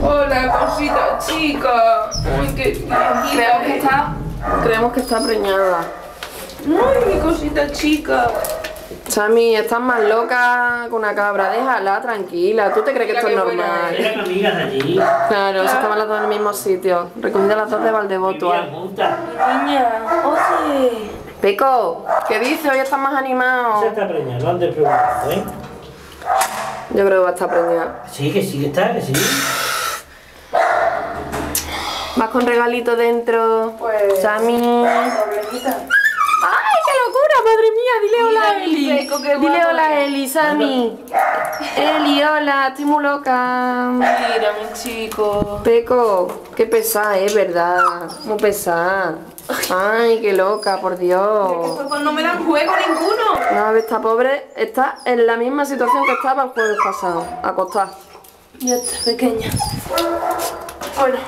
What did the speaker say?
Hola, cosita chica. Uy, qué Creemos que está, creemos que está preñada. Ay, mi cosita chica. Sammy, estás más loca que una cabra. Déjala tranquila. ¿Tú te crees que esto es normal? Eran amigas de allí. Claro, estaban las dos en el mismo sitio. Recogidas las dos de juntas. Niña, oye. Pico, ¿qué dices? Hoy estás más Se animado. está preñada, no andes preguntando, ¿eh? Yo creo que va a estar preñada. Sí, que sí, que está, que sí. ¿Vas con regalito dentro? Pues- Sammy. Problemita. ¡Ay, qué locura! ¡Madre mía! Dile hola Eli. Dile hola. Eli, Sammy. Eli, hola, estoy muy loca. Mira, mi chico. Peco, qué pesada, es verdad. Muy pesada. Ay, qué loca, por Dios. Estos no me dan juego ninguno. No, esta pobre está en la misma situación que estaba el jueves pasado, acostada. Ya está, pequeña. Bueno,